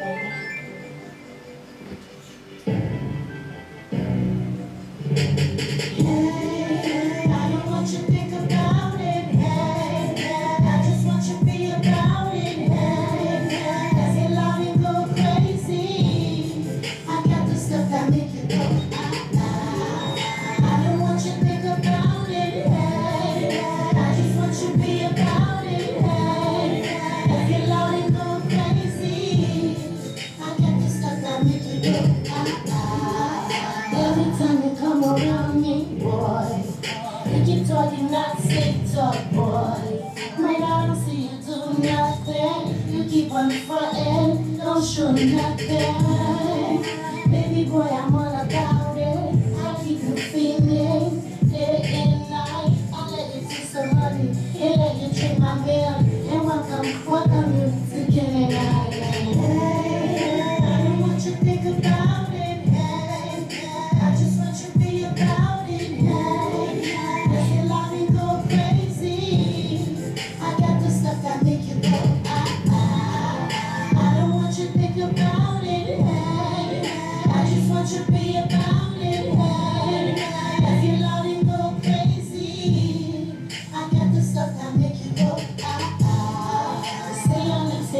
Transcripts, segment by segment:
baby. Every time you come around me, boy, you keep talking that sick talk, boy. Man, I don't see you do nothing. You keep on fronting, don't show nothing. Baby boy, I'm all about it. I keep you feeling day and night. I let you taste the honey. you let you take my man, and welcome for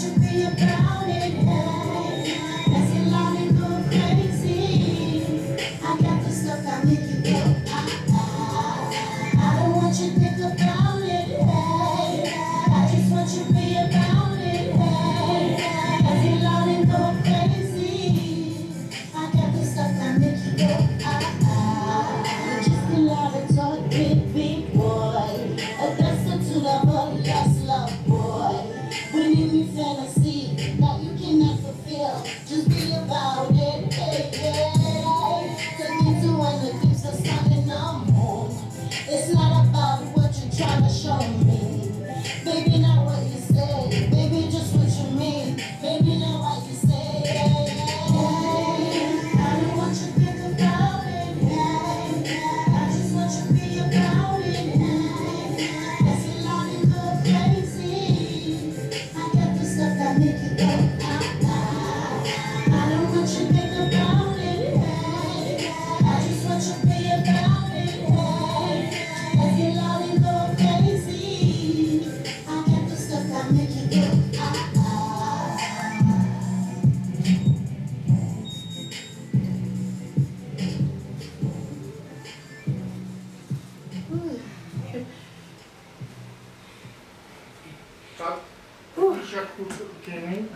Thank you. Tá? Uh. Já curto que.